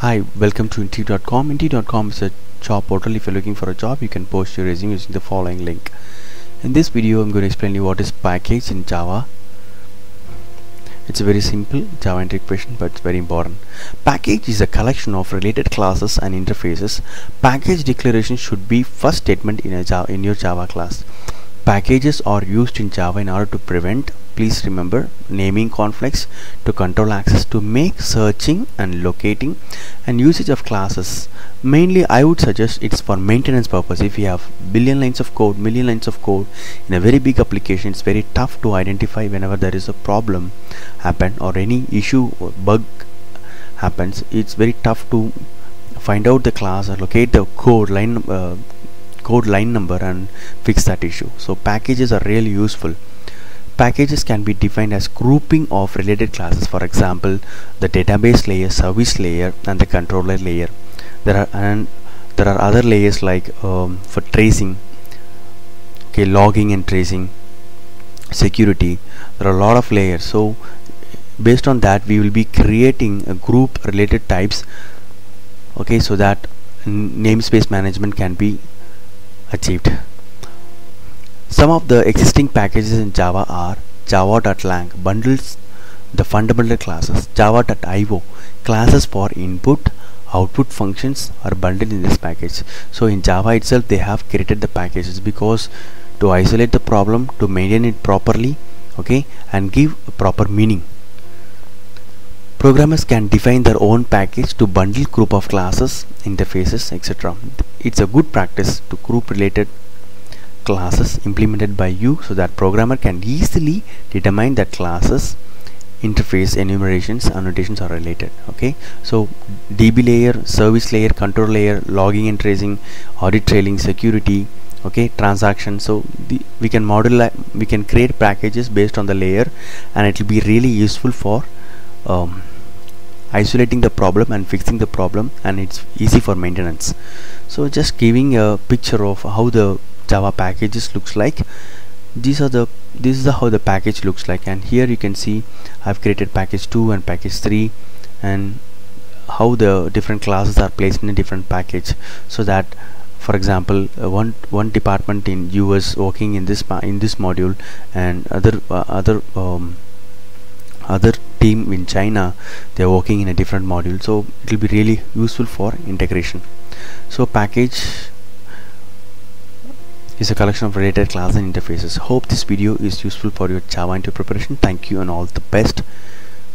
Hi, welcome to InterviewDot.com. InterviewDot.com is a job portal. If you're looking for a job, you can post your resume using the following link. In this video, I'm going to explain you what is package in Java. It's a very simple Java question, but it's very important. Package is a collection of related classes and interfaces. Package declaration should be first statement in a Java in your Java class. Packages are used in Java in order to prevent please remember naming conflicts to control access to make searching and locating and usage of classes. Mainly I would suggest it's for maintenance purpose. If you have billion lines of code million lines of code in a very big application it's very tough to identify whenever there is a problem happen or any issue or bug happens. It's very tough to find out the class or locate the code line uh, code line number and fix that issue. So packages are really useful Packages can be defined as grouping of related classes. For example the database layer, service layer and the controller layer. There are and there are other layers like um, for tracing okay logging and tracing security. There are a lot of layers. So based on that we will be creating a group related types okay so that namespace management can be achieved some of the existing packages in Java are java.lang bundles the fundamental classes. Java.io classes for input output functions are bundled in this package. So in java itself they have created the packages because to isolate the problem to maintain it properly okay and give a proper meaning. Programmers can define their own package to bundle group of classes interfaces etc it's a good practice to group related classes implemented by you so that programmer can easily determine that classes interface enumerations annotations are related okay? So db layer service layer control layer logging and tracing audit trailing security okay transaction. So the, we can model we can create packages based on the layer and it will be really useful for um, isolating the problem and fixing the problem and it's easy for maintenance. So just giving a picture of how the java packages looks like. These are the this is the how the package looks like. And here you can see I've created package 2 and package 3 and how the different classes are placed in a different package. So that for example uh, one one department in US working in this in this module and other uh, other um, other team in China they're working in a different module. So it will be really useful for integration. So package is a collection of related classes and interfaces. Hope this video is useful for your Java interview preparation. Thank you and all the best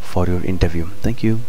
for your interview. Thank you.